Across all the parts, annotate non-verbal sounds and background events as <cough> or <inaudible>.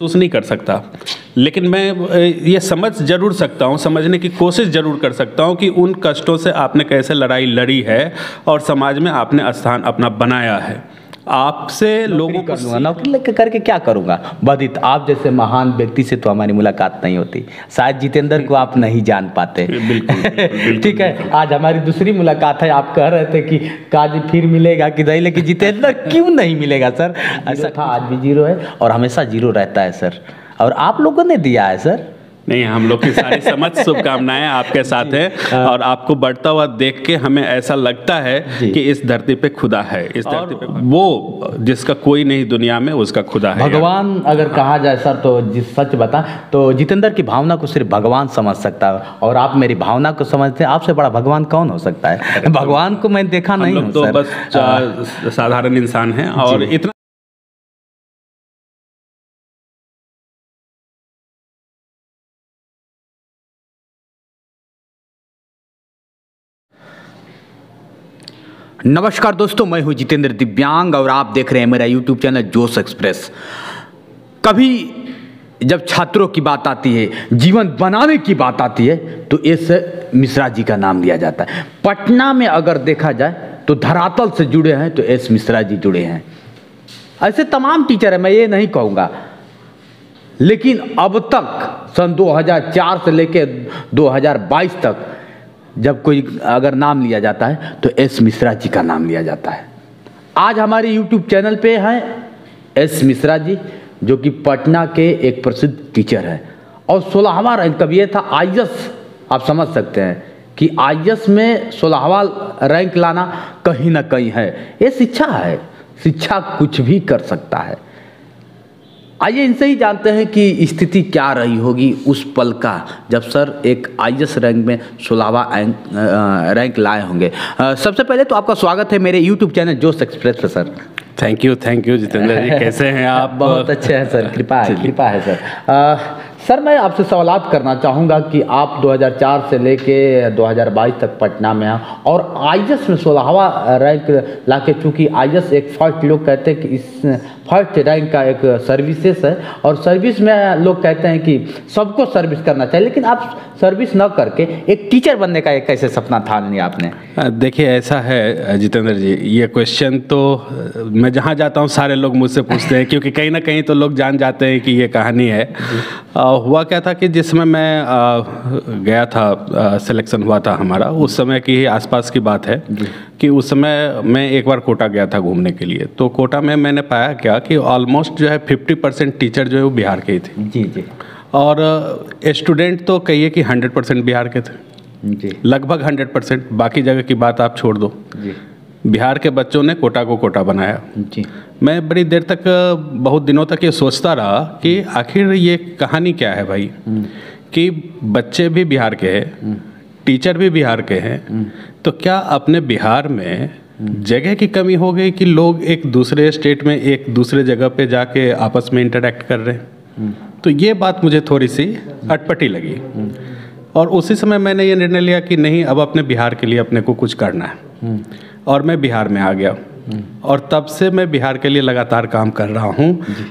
महसूस नहीं कर सकता। लेकिन मैं ये समझ ज़रूर सकता हूँ, समझने की कोशिश ज़रूर कर सकता हूँ कि उन कष्टों से आपने कैसे लड़ाई लड़ी है और समाज में आपने स्थान अपना बनाया है। आपसे लोगों को करूँगा नौकरी लेकर करके क्या करूँगा? बदित आप जैसे महान व्यक्ति से तो हमारी मुलाकात नहीं होती। शायद जितेंद्र को आप नहीं जान पाते। <laughs> ठीक है आज हमारी दूसरी मुलाकात है। आप कह रहे थे कि काज फिर मिलेगा कि नहीं लेकिन जितेंद्र <laughs> क्यों नहीं मिलेगा सर? ऐसा था आज भी ज़ीरो है। और हमेशा ज़ीरो रहता है सर। और आप लोगों ने दिया है सर? नहीं हम लोग की सारी समझ <laughs> शुभकामनाएँ आपके साथ है और आपको बढ़ता हुआ देख के हमें ऐसा लगता है कि इस धरती पे खुदा है इस धरती पे वो जिसका कोई नहीं दुनिया में उसका खुदा है। भगवान अगर कहा जाए सर तो जिस सच बता तो जितेंद्र की भावना को सिर्फ़ भगवान समझ सकता है और आप मेरी भावना को समझते हैं आपसे बड़ा भगवान कौन हो सकता है? भगवान को मैं देखा नहीं तो बस साधारण इंसान है और इतना नमस्कार दोस्तों, मैं हूँ जितेंद्र दिव्यांग और आप देख रहे हैं मेरा यूट्यूब चैनल जोश एक्सप्रेस। कभी जब छात्रों की बात आती है, जीवन बनाने की बात आती है तो एस मिश्रा जी का नाम लिया जाता है। पटना में अगर देखा जाए तो धरातल से जुड़े हैं तो एस मिश्रा जी जुड़े हैं। ऐसे तमाम टीचर हैं, मैं ये नहीं कहूँगा। लेकिन अब तक, सन 2004 से लेकर 2022 तक जब कोई अगर नाम लिया जाता है तो एस मिश्रा जी का नाम लिया जाता है। आज हमारे यूट्यूब चैनल पे हैं एस मिश्रा जी, जो कि पटना के एक प्रसिद्ध टीचर हैं। और सोलहवा रैंक कभी ये था आई आप समझ सकते हैं कि आई में सोलहवा रैंक लाना कहीं ना कहीं है। ये शिक्षा है, शिक्षा कुछ भी कर सकता है। आइए इनसे ही जानते हैं कि स्थिति क्या रही होगी उस पल का जब सर एक आई रैंक में सोलहवा रैंक लाए होंगे। सबसे पहले तो आपका स्वागत है मेरे यूट्यूब चैनल जोश एक्सप्रेस पे sir. Thank you thank you Jitendra ji. <laughs> कैसे हैं आप? बहुत अच्छे हैं सर। कृपा है कृपा है सर। अ, सर मैं आपसे सवालात करना चाहूँगा कि आप 2004 से लेके 2022 तक पटना में हैं और आईएस में सोलहवा रैंक लाके चूँकि आईएस एक फ़र्स्ट लोग कहते हैं कि इस फ़र्स्ट रैंक का एक सर्विसेस है और सर्विस में लोग कहते हैं कि सबको सर्विस करना चाहिए लेकिन आप सर्विस न करके एक टीचर बनने का एक कैसे सपना ठान लिया आपने? देखिए ऐसा है जितेंद्र जी ये क्वेश्चन तो मैं जहाँ जाता हूँ सारे लोग मुझसे पूछते हैं क्योंकि कहीं ना कहीं तो लोग जान जाते हैं कि ये कहानी है। अ, हुआ क्या था कि जिसमें मैं अ, गया था सिलेक्शन हुआ था हमारा उस समय की आसपास की बात है। कि उस समय मैं एक बार कोटा गया था घूमने के लिए। तो कोटा में मैंने पाया क्या कि ऑलमोस्ट जो है फिफ्टी परसेंट टीचर जो है वो बिहार के ही थे। जी जी। और स्टूडेंट तो कहिए कि हंड्रेड परसेंट बिहार के थे। जी। लगभग हंड्रेड परसेंट बाकी जगह की बात आप छोड़ दो। जी। बिहार के बच्चों ने कोटा को कोटा बनाया। जी। मैं बड़ी देर तक बहुत दिनों तक ये सोचता रहा कि आखिर ये कहानी क्या है भाई? कि बच्चे भी बिहार के हैं। टीचर भी बिहार के हैं तो क्या अपने बिहार में जगह की कमी हो गई कि लोग एक दूसरे स्टेट में एक दूसरे जगह पे जाके आपस में इंटरेक्ट कर रहे हैं? तो ये बात मुझे थोड़ी सी अटपटी लगी। और उसी समय मैंने ये निर्णय लिया कि नहीं, अब अपने बिहार के लिए अपने को कुछ करना है। और मैं बिहार में आ गया। और तब से मैं बिहार के लिए लगातार काम कर रहा हूँ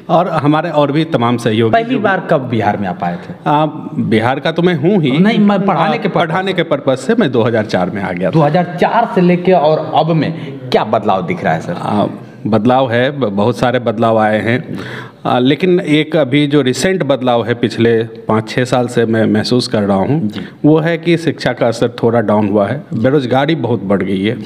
और हमारे और भी तमाम सहयोगी पहली बार कब बिहार में आप आए थे? आ, बिहार का तो मैं हूँ ही। नहीं, मैं पढ़ाने के पढ़ाने के पर्पज से मैं 2004 में आ गया था। 2004 से लेके और अब में क्या बदलाव दिख रहा है सर? आ, बदलाव है बहुत सारे बदलाव आए हैं। आ, लेकिन एक अभी जो रिसेंट बदलाव है पिछले पाँच छः साल से मैं महसूस कर रहा हूँ वो है कि शिक्षा का असर थोड़ा डाउन हुआ है। बेरोजगारी बहुत बढ़ गई है।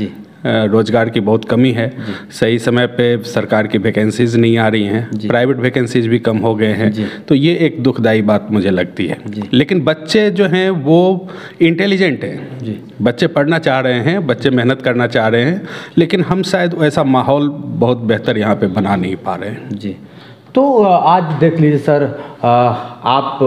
रोज़गार की बहुत कमी है। सही समय पे सरकार की वैकेंसीज नहीं आ रही हैं। प्राइवेट वैकेंसीज भी कम हो गए हैं। तो ये एक दुखदाई बात मुझे लगती है। लेकिन बच्चे जो हैं वो इंटेलिजेंट हैं। बच्चे पढ़ना चाह रहे हैं बच्चे मेहनत करना चाह रहे हैं लेकिन हम शायद वैसा माहौल बहुत बेहतर यहाँ पे बना नहीं पा रहे हैं। जी। तो आज देख लीजिए सर आप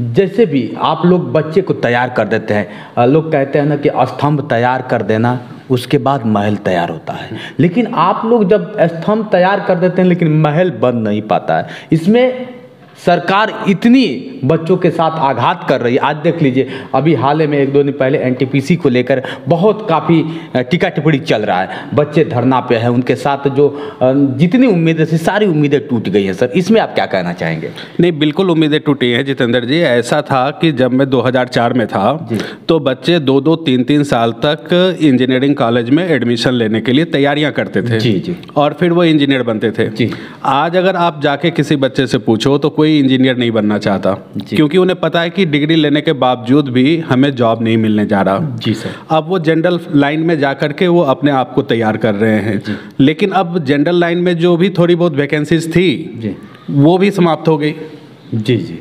जैसे भी आप लोग बच्चे को तैयार कर देते हैं लोग कहते हैं ना कि स्तंभ तैयार कर देना, उसके बाद महल तैयार होता है। लेकिन आप लोग जब स्तंभ तैयार कर देते हैं, लेकिन महल बन नहीं पाता है। इसमें सरकार इतनी बच्चों के साथ आघात कर रही है। आज देख लीजिए अभी हाल ही में एक दो दिन पहले एनटीपीसी को लेकर बहुत काफ़ी टीका टिप्पणी चल रहा है। बच्चे धरना पे हैं उनके साथ जो जितनी उम्मीदें थी सारी उम्मीदें टूट गई हैं सर। इसमें आप क्या कहना चाहेंगे? नहीं बिल्कुल उम्मीदें टूटी हैं जितेंद्र जी। ऐसा था कि जब मैं 2004 में था तो बच्चे दो दो तीन तीन साल तक इंजीनियरिंग कॉलेज में एडमिशन लेने के लिए तैयारियाँ करते थे। जी, जी। और फिर वो इंजीनियर बनते थे। जी। आज अगर आप जाके किसी बच्चे से पूछो तो कोई इंजीनियर नहीं बनना चाहता। क्योंकि उन्हें पता है कि डिग्री लेने के बावजूद भी हमें जॉब नहीं मिलने जा रहा। जी सर। अब वो जनरल लाइन में जा करके वो अपने आप को तैयार कर रहे हैं। लेकिन अब जनरल लाइन में जो भी थोड़ी बहुत वैकेंसीज थी वो भी समाप्त हो गई। जी जी।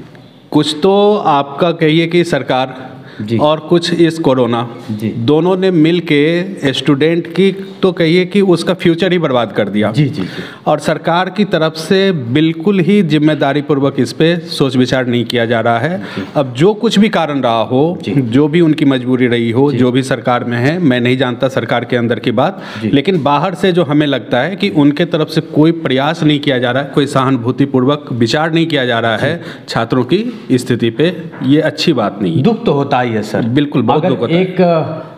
कुछ तो आपका कहिए कि सरकार। और कुछ इस कोरोना। दोनों ने मिल के स्टूडेंट की तो कहिए कि उसका फ्यूचर ही बर्बाद कर दिया। जी जी जी। और सरकार की तरफ़ से बिल्कुल ही ज़िम्मेदारी पूर्वक इस पे सोच विचार नहीं किया जा रहा है। अब जो कुछ भी कारण रहा हो जो। भी उनकी मजबूरी रही हो जो। भी सरकार में है मैं नहीं जानता सरकार के अंदर की बात लेकिन बाहर से जो हमें लगता है कि उनके तरफ़ से कोई प्रयास नहीं किया जा रहा है कोई सहानुभूति पूर्वक विचार नहीं किया जा रहा है छात्रों की स्थिति पे ये अच्छी बात नहीं दुख तो होता ही है सर। बिल्कुल, बहुत अगर है। एक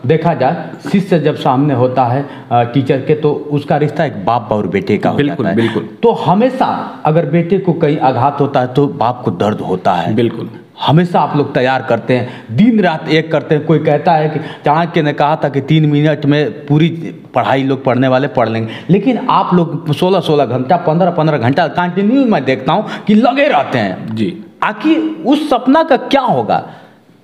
देखा जाए शिष्य जब सामने होता है टीचर के तो उसका रिश्ता एक बाप और बेटे का बिल्कुल, है। बिल्कुल। तो हमेशा अगर बेटे को कहीं आघात होता है तो बाप को दर्द होता है। बिल्कुल। हमेशा आप लोग तैयार करते हैं। दिन रात एक करते हैं। कोई कहता है कि चाणक्य ने कहा था कि तीन मिनट में पूरी पढ़ाई लोग पढ़ने वाले पढ़ लेंगे। लेकिन आप लोग सोलह सोलह घंटा पंद्रह पंद्रह घंटा कंटिन्यू मैं देखता हूँ कि लगे रहते हैं। जी। आखिर उस सपना का क्या होगा?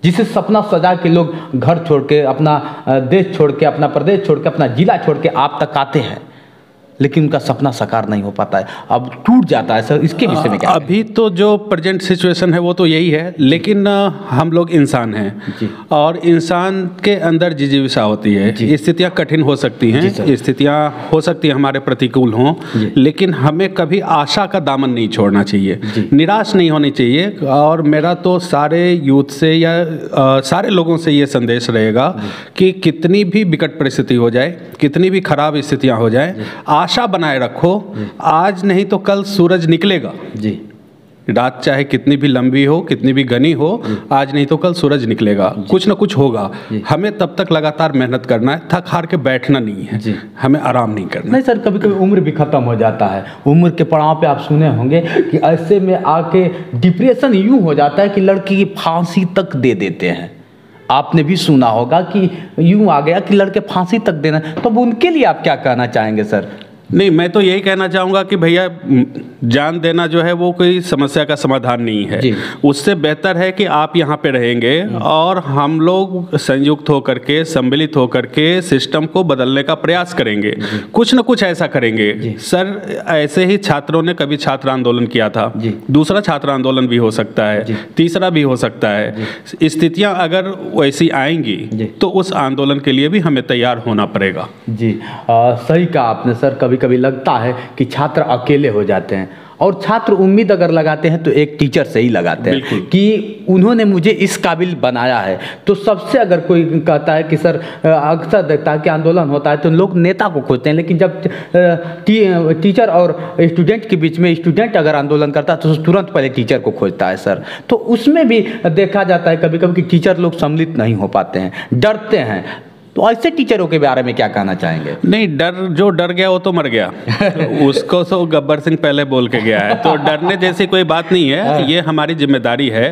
जिसे सपना सजा के लोग घर छोड़ के, अपना देश छोड़ के, अपना प्रदेश छोड़ के, अपना जिला छोड़ के आप तक आते हैं। लेकिन उनका सपना साकार नहीं हो पाता है। अब टूट जाता है सर इसके विषय में क्या? अभी तो जो प्रेजेंट सिचुएशन है वो तो यही है लेकिन हम लोग इंसान हैं। और इंसान के अंदर जिजीविषा होती है। स्थितियाँ कठिन हो सकती हैं। स्थितियाँ हो सकती हैं हमारे प्रतिकूल हों लेकिन हमें कभी आशा का दामन नहीं छोड़ना चाहिए। निराश नहीं होनी चाहिए और मेरा तो सारे यूथ से या अ, सारे लोगों से ये संदेश रहेगा कि कितनी भी विकट परिस्थिति हो जाए कितनी भी खराब स्थितियाँ हो जाए आशा बनाए रखो आज नहीं तो कल सूरज निकलेगा। जी। रात चाहे कितनी भी लंबी हो कितनी भी घनी हो आज नहीं तो कल सूरज निकलेगा। कुछ ना कुछ होगा। हमें तब तक लगातार मेहनत करना है थक हार के बैठना नहीं है। हमें आराम नहीं करना। नहीं सर कभी कभी उम्र भी खत्म हो जाता है। उम्र के पड़ाव पे आप सुने होंगे कि ऐसे में आके डिप्रेशन यूँ हो जाता है कि लड़की की फांसी तक दे देते हैं। आपने भी सुना होगा कि यूँ आ गया कि लड़के फांसी तक देना तो उनके लिए आप क्या कहना चाहेंगे सर? नहीं मैं तो यही कहना चाहूँगा कि भैया जान देना जो है वो कोई समस्या का समाधान नहीं है। उससे बेहतर है कि आप यहाँ पे रहेंगे और हम लोग संयुक्त होकर के सम्मिलित होकर के सिस्टम को बदलने का प्रयास करेंगे। कुछ न कुछ ऐसा करेंगे। सर ऐसे ही छात्रों ने कभी छात्र आंदोलन किया था। दूसरा छात्र आंदोलन भी हो सकता है। तीसरा भी हो सकता है। स्थितियाँ अगर वैसी आएँगी तो उस आंदोलन के लिए भी हमें तैयार होना पड़ेगा। जी। आ, सही कहा आपने सर। कभी कभी लगता है कि छात्र अकेले हो जाते हैं। और छात्र उम्मीद अगर लगाते हैं तो एक टीचर से ही लगाते हैं कि उन्होंने मुझे इस काबिल बनाया है। तो सबसे अगर कोई कहता है कि सर अक्सर देखता है कि आंदोलन होता है तो लोग नेता को खोजते हैं। लेकिन जब टी, टीचर और स्टूडेंट के बीच में स्टूडेंट अगर आंदोलन करता है तो तुरंत पहले टीचर को खोजता है सर। तो उसमें भी देखा जाता है कभी कभी कि टीचर लोग सम्मिलित नहीं हो पाते हैं डरते हैं। तो ऐसे टीचरों के बारे में क्या कहना चाहेंगे? नहीं डर जो डर गया वो तो मर गया। <laughs> उसको तो गब्बर सिंह पहले बोल के गया है। तो डरने जैसी कोई बात नहीं है ये हमारी ज़िम्मेदारी है।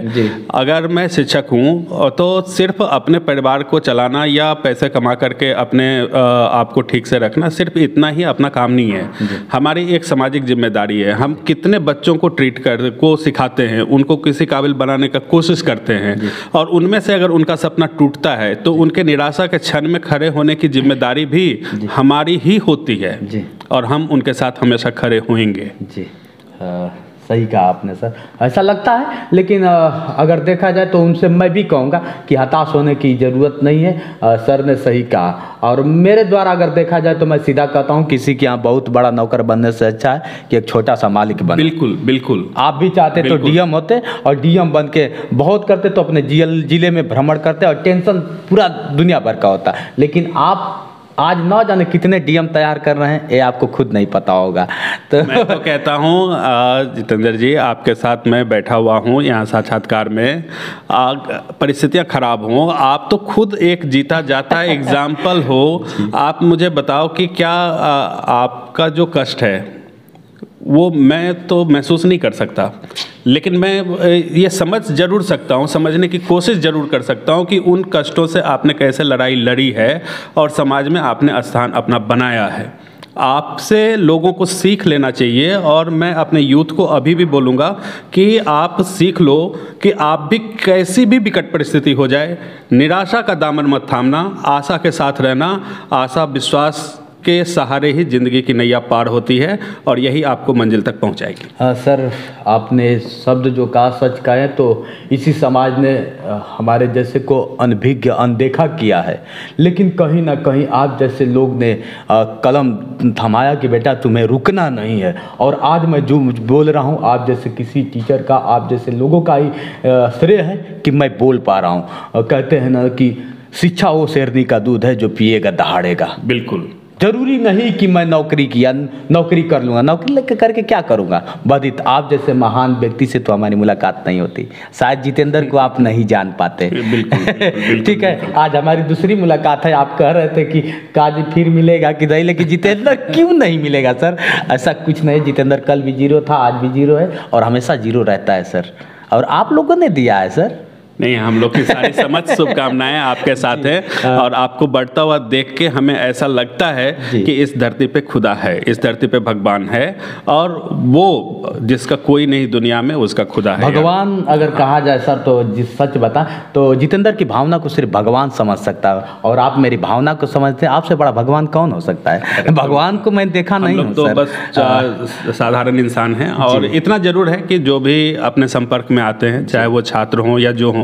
अगर मैं शिक्षक हूँ तो सिर्फ़ अपने परिवार को चलाना या पैसे कमा करके अपने आप को ठीक से रखना सिर्फ़ इतना ही अपना काम नहीं है। हमारी एक सामाजिक ज़िम्मेदारी है। हम कितने बच्चों को ट्रीट कर को सिखाते हैं उनको किसी काबिल बनाने का कोशिश करते हैं। और उनमें से अगर उनका सपना टूटता है तो उनके निराशा के क्षण में खड़े होने की ज़िम्मेदारी भी हमारी ही होती है जी। और हम उनके साथ हमेशा खड़े होंगे। जी। अ, सही कहा आपने सर। ऐसा लगता है लेकिन अगर देखा जाए तो उनसे मैं भी कहूँगा कि हताश होने की ज़रूरत नहीं है सर ने सही कहा। और मेरे द्वारा अगर देखा जाए तो मैं सीधा कहता हूँ किसी के यहाँ बहुत बड़ा नौकर बनने से अच्छा है कि एक छोटा सा मालिक बने। बिल्कुल बिल्कुल। आप भी चाहते तो। डीएम होते और डीएम बन के बहुत करते तो अपने ज़िले में भ्रमण करते और टेंशन पूरा दुनिया भर का होता। लेकिन आप आज न जाने कितने डीएम तैयार कर रहे हैं ये आपको खुद नहीं पता होगा। तो मैं तो कहता हूँ जितेंद्र जी आपके साथ मैं बैठा हुआ हूँ यहाँ साक्षात्कार में। परिस्थितियाँ खराब हों आप तो खुद एक जीता जाता एग्ज़ाम्पल हो। आप मुझे बताओ कि क्या आ, आपका जो कष्ट है वो मैं तो महसूस नहीं कर सकता। लेकिन मैं ये समझ ज़रूर सकता हूँ, समझने की कोशिश ज़रूर कर सकता हूँ कि उन कष्टों से आपने कैसे लड़ाई लड़ी है और समाज में आपने स्थान अपना बनाया है। आपसे लोगों को सीख लेना चाहिए और मैं अपने यूथ को अभी भी बोलूँगा कि आप सीख लो कि आप भी कैसी भी विकट परिस्थिति हो जाए, निराशा का दामन मत थामना, आशा के साथ रहना, आशा, विश्वास के सहारे ही ज़िंदगी की नैया पार होती है और यही आपको मंजिल तक पहुंचाएगी। हाँ सर आपने शब्द जो कहा सच का है तो इसी समाज ने हमारे जैसे को अनभिज्ञ अनदेखा किया है। लेकिन कहीं ना कहीं आप जैसे लोग ने कलम थमाया कि बेटा तुम्हें रुकना नहीं है। और आज मैं जो बोल रहा हूँ आप जैसे किसी टीचर का आप जैसे लोगों का ही श्रेय है कि मैं बोल पा रहा हूँ। कहते हैं ना कि शिक्षा वो शेरनी का दूध है जो पिएगा दहाड़ेगा। बिल्कुल। ज़रूरी नहीं कि मैं नौकरी किया नौकरी कर लूँगा। नौकरी लेकर करके क्या करूँगा? बदित आप जैसे महान व्यक्ति से तो हमारी मुलाकात नहीं होती। शायद जितेंद्र को आप नहीं जान पाते। <laughs> ठीक है आज हमारी दूसरी मुलाकात है। आप कह रहे थे कि काज फिर मिलेगा कि नहीं लेकिन जितेंद्र <laughs> क्यों नहीं मिलेगा सर? ऐसा कुछ नहीं जितेंद्र कल भी ज़ीरो था आज भी ज़ीरो है और हमेशा ज़ीरो रहता है सर। और आप लोगों ने दिया है सर। नहीं हम लोग की सारी समझ <laughs> शुभकामनाएँ आपके साथ हैं और आपको बढ़ता हुआ देख के हमें ऐसा लगता है कि इस धरती पे खुदा है इस धरती पे भगवान है और वो जिसका कोई नहीं दुनिया में उसका खुदा है। भगवान अगर कहा जाए सर तो जिस सच बता तो जितेंद्र की भावना को सिर्फ़ भगवान समझ सकता है और आप मेरी भावना को समझते हैं आपसे बड़ा भगवान कौन हो सकता है? भगवान को मैं देखा नहीं हूँ तो बस साधारण इंसान है और इतना ज़रूर है कि जो भी अपने संपर्क में आते हैं चाहे वो छात्र हों या जो हों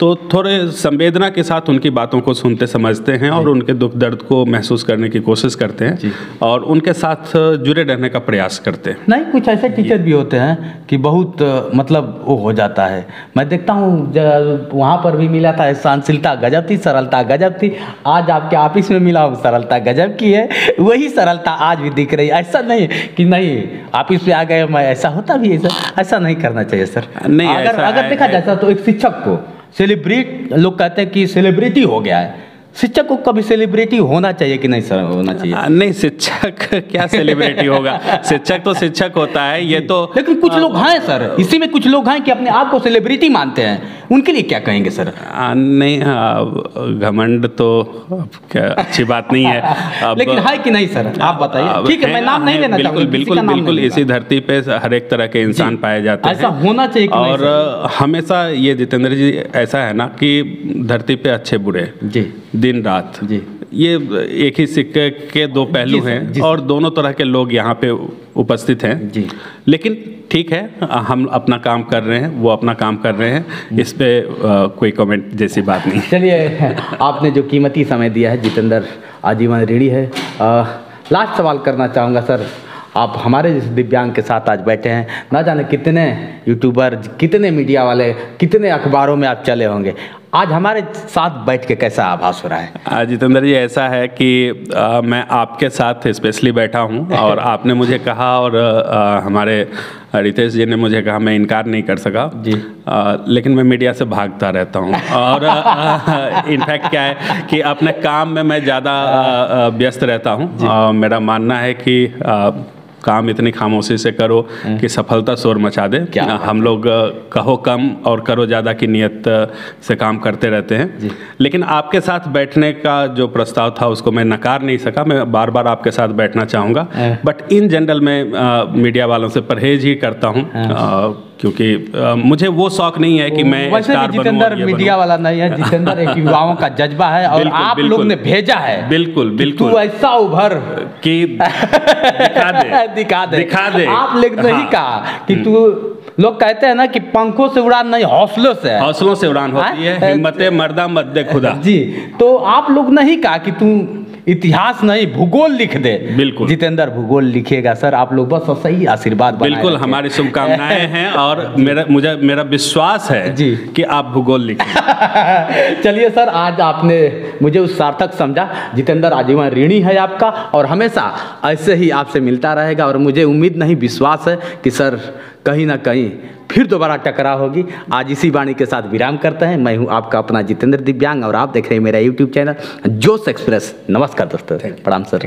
तो थोड़े संवेदना के साथ उनकी बातों को सुनते समझते हैं और उनके दुख दर्द को महसूस करने की कोशिश करते हैं और उनके साथ जुड़े रहने का प्रयास करते हैं। नहीं कुछ ऐसे टीचर भी होते हैं कि बहुत मतलब वो हो जाता है। मैं देखता हूँ वहाँ पर भी मिला था सहनशीलता गजब थी सरलता गजब थी। आज आपके ऑफ़िस में मिला हूँ सरलता गजब की है। वही सरलता आज भी दिख रही है। ऐसा नहीं कि नहीं ऑफ़िस पे आ गए मैं ऐसा होता भी है सर। ऐसा नहीं करना चाहिए सर। नहीं, अगर अगर देखा जाए तो एक शिक्षक को सेलिब्रेट लोग कहते हैं कि सेलिब्रिटी हो गया है। शिक्षक को कभी सेलिब्रिटी होना चाहिए कि नहीं सर होना चाहिए? आ, नहीं शिक्षक क्या सेलिब्रिटी होगा? शिक्षक तो शिक्षक होता है ये तो लेकिन कुछ लोग हैं सर इसी में कुछ लोग हैं कि अपने आप को सेलिब्रिटी मानते हैं। उनके लिए क्या कहेंगे सर? आ, नहीं घमंड तो क्या अच्छी बात नहीं है। <laughs> अब लेकिन है कि नहीं सर? आप बताइए। ठीक है मैं नाम नहीं लेना बिल्कुल बिल्कुल बिल्कुल इसी धरती पे हर एक तरह के इंसान पाए जाते हैं। ऐसा होना चाहिए और हमेशा ये जितेंद्र जी ऐसा है ना कि धरती पे अच्छे बुरे जी। दिन रात। जी। ये एक ही सिक्के के दो पहलू हैं और दोनों तरह के लोग यहाँ पे उपस्थित हैं। जी। लेकिन ठीक है हम अपना काम कर रहे हैं वो अपना काम कर रहे हैं। इस पर कोई कमेंट जैसी बात नहीं। चलिए आपने जो कीमती समय दिया है जितेंद्र आजीवन रेडी है लास्ट सवाल करना चाहूँगा सर। आप हमारे जैसे दिव्यांग के साथ आज बैठे हैं ना जाने कितने यूट्यूबर कितने मीडिया वाले कितने अखबारों में आप चले होंगे। आज हमारे साथ बैठ के कैसा आभास हो रहा है? जितेंद्र जी ऐसा है कि आ, मैं आपके साथ स्पेशली बैठा हूँ <laughs> और आपने मुझे कहा और आ, हमारे रितेश जी ने मुझे कहा मैं इनकार नहीं कर सका। जी। आ, लेकिन मैं मीडिया से भागता रहता हूँ। <laughs> और इनफैक्ट क्या है कि अपने काम में मैं ज़्यादा व्यस्त रहता हूँ। मेरा मानना है कि आ, काम इतनी खामोशी से करो कि सफलता शोर मचा दे। क्या हम लोग कहो कम और करो ज़्यादा की नियत से काम करते रहते हैं। लेकिन आपके साथ बैठने का जो प्रस्ताव था उसको मैं नकार नहीं सका मैं बार बार आपके साथ बैठना चाहूँगा। हाँ। बट इन जनरल मैं मीडिया वालों से परहेज ही करता हूँ। आ, क्योंकि आ, मुझे वो शौक नहीं है कि मैं वैसे स्टार भी जितेंद्र मीडिया वाला नहीं है जितेंद्र एक युवाओं का जज्बा है और बिल्कुल, आप बिल्कुल। लोग ने भेजा है बिल्कुल बिल्कुल तू ऐसा उभर। कि दिखा दे। <laughs> दिखा दे। दिखा दे। आप लोग नहीं हाँ। कहा कि तू लोग कहते हैं ना कि पंखों से उड़ान नहीं हौसलों से हौसलों से उड़ान होती हाँ? है? हिम्मत मर्दा मत दे खुदा। जी तो आप लोग नहीं कहा कि तू इतिहास नहीं भूगोल लिख दे। बिल्कुल। जितेंद्र भूगोल लिखेगा सर आप लोग बस और सही आशीर्वाद बिल्कुल हमारी शुभकामनाएँ हैं और <laughs> मेरा मुझे मेरा विश्वास है जी। कि आप भूगोल लिखें। <laughs> चलिए सर आज आपने मुझे उस सार्थक समझा। जितेंद्र आजीवन ऋणी है आपका और हमेशा ऐसे ही आपसे मिलता रहेगा और मुझे उम्मीद नहीं विश्वास है कि सर कहीं ना कहीं फिर दोबारा टकराव होगी। आज इसी वाणी के साथ विराम करते हैं। मैं हूँ आपका अपना जितेंद्र दिव्यांग और आप देख रहे हैं मेरा यूट्यूब चैनल जोश एक्सप्रेस। नमस्कार दोस्तों। प्रणाम सर।